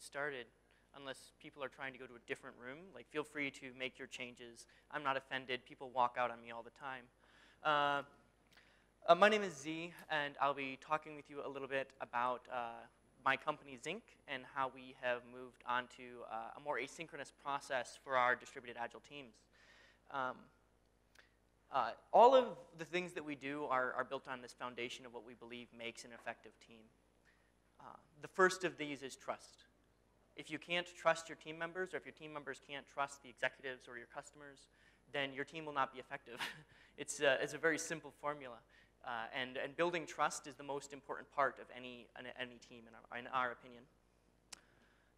started unless people are trying to go to a different room. Like, feel free to make your changes. I'm not offended. People walk out on me all the time. Uh, uh, my name is Zee, and I'll be talking with you a little bit about uh, my company Zinc and how we have moved on to uh, a more asynchronous process for our distributed agile teams. Um, uh, all of the things that we do are, are, built on this foundation of what we believe makes an effective team. Uh, the first of these is trust. If you can't trust your team members, or if your team members can't trust the executives or your customers, then your team will not be effective. it's, a, it's a very simple formula. Uh, and, and building trust is the most important part of any, any team, in our, in our opinion.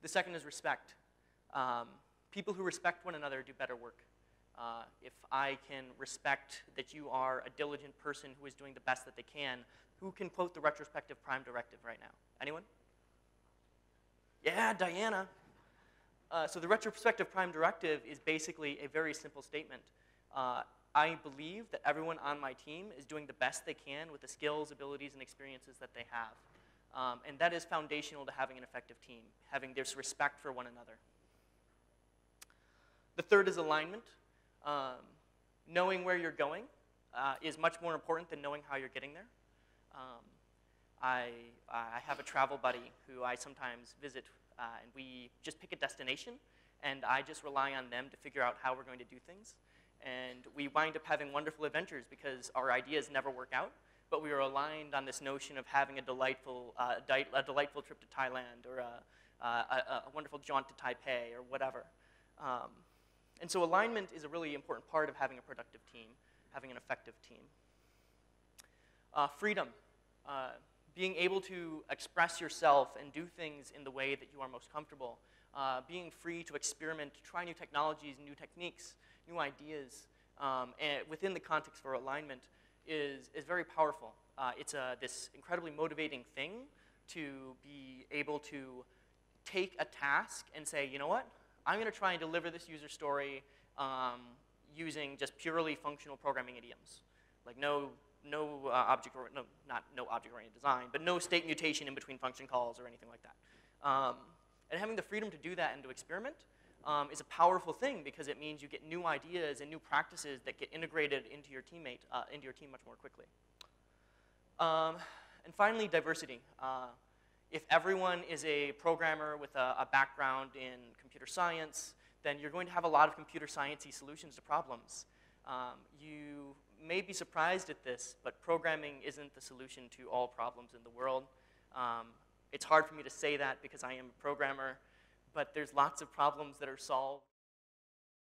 The second is respect. Um, people who respect one another do better work. Uh, if I can respect that you are a diligent person who is doing the best that they can, who can quote the retrospective prime directive right now? Anyone? Yeah, Diana. Uh, so the retrospective prime directive is basically a very simple statement. Uh, I believe that everyone on my team is doing the best they can with the skills, abilities, and experiences that they have. Um, and that is foundational to having an effective team, having this respect for one another. The third is alignment. Um, knowing where you're going uh, is much more important than knowing how you're getting there. Um, I, I have a travel buddy who I sometimes visit, uh, and we just pick a destination, and I just rely on them to figure out how we're going to do things. And we wind up having wonderful adventures because our ideas never work out, but we are aligned on this notion of having a delightful, uh, a delightful trip to Thailand or a, a, a, wonderful jaunt to Taipei or whatever. Um, and so alignment is a really important part of having a productive team, having an effective team. Uh, freedom. Uh, being able to express yourself and do things in the way that you are most comfortable. Uh, being free to experiment, try new technologies, new techniques, new ideas, um, and within the context for alignment is, is very powerful. Uh, it's a, this incredibly motivating thing to be able to take a task and say, you know what, I'm going to try and deliver this user story um, using just purely functional programming idioms. Like no, no uh, object, or, no, not no object-oriented design, but no state mutation in between function calls or anything like that. Um, and having the freedom to do that and to experiment um, is a powerful thing because it means you get new ideas and new practices that get integrated into your teammate, uh, into your team much more quickly. Um, and finally, diversity. Uh, if everyone is a programmer with a, a, background in computer science, then you're going to have a lot of computer sciencey solutions to problems. Um, you may be surprised at this, but programming isn't the solution to all problems in the world. Um, it's hard for me to say that because I am a programmer, but there's lots of problems that are solved